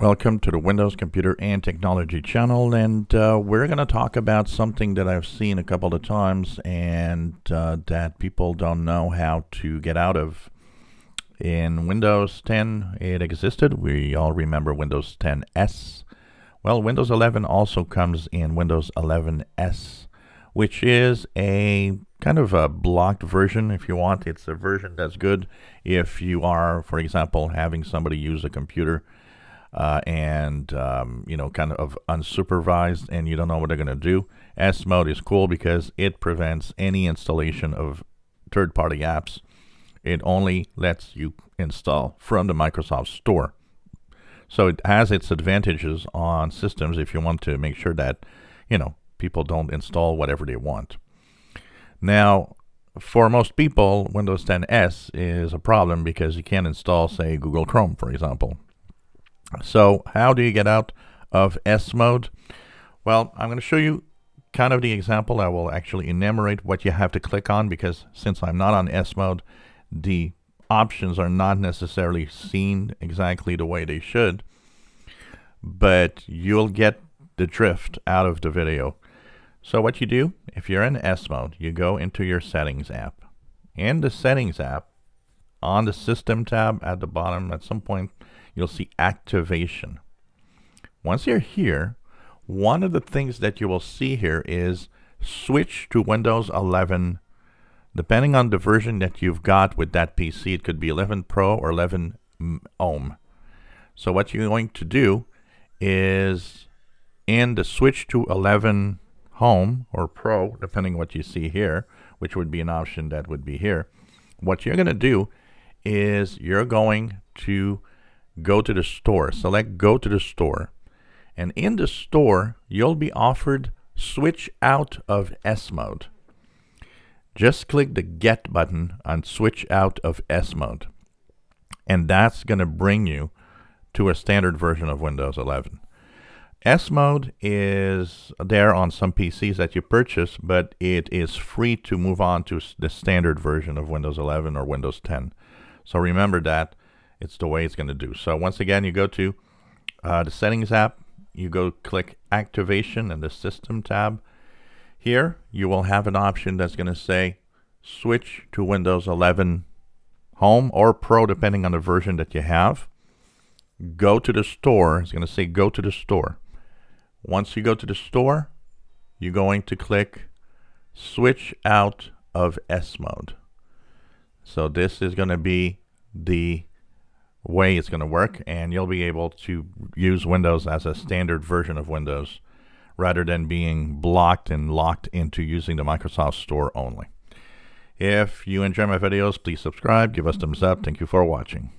Welcome to the Windows Computer and Technology channel, and uh, we're going to talk about something that I've seen a couple of times and uh, that people don't know how to get out of. In Windows 10, it existed. We all remember Windows 10S. Well, Windows 11 also comes in Windows 11S, which is a kind of a blocked version if you want. It's a version that's good if you are, for example, having somebody use a computer uh, and um, you know kind of unsupervised and you don't know what they're going to do. S mode is cool because it prevents any installation of third-party apps. It only lets you install from the microsoft store. So it has its advantages on systems if you want to make sure that you know people don't install whatever they want. Now for most people windows 10s is a problem because you can't install say google chrome for example so how do you get out of S mode? Well, I'm going to show you kind of the example. I will actually enumerate what you have to click on because since I'm not on S mode, the options are not necessarily seen exactly the way they should, but you'll get the drift out of the video. So what you do, if you're in S mode, you go into your settings app. In the settings app, on the system tab at the bottom at some point, you'll see activation. Once you're here, one of the things that you will see here is switch to Windows 11 depending on the version that you've got with that PC it could be 11 Pro or 11 Home so what you're going to do is in the switch to 11 Home or Pro depending what you see here which would be an option that would be here what you're going to do is you're going to go to the store. Select go to the store. And in the store, you'll be offered switch out of S mode. Just click the get button on switch out of S mode. And that's going to bring you to a standard version of Windows 11. S mode is there on some PCs that you purchase, but it is free to move on to the standard version of Windows 11 or Windows 10. So remember that it's the way it's going to do. So once again, you go to uh, the settings app, you go click activation in the system tab. Here, you will have an option that's going to say switch to Windows 11 Home or Pro, depending on the version that you have. Go to the store. It's going to say go to the store. Once you go to the store, you're going to click switch out of S mode. So this is going to be the way it's going to work and you'll be able to use Windows as a standard version of Windows rather than being blocked and locked into using the Microsoft Store only. If you enjoy my videos, please subscribe, give us thumbs up. Thank you for watching.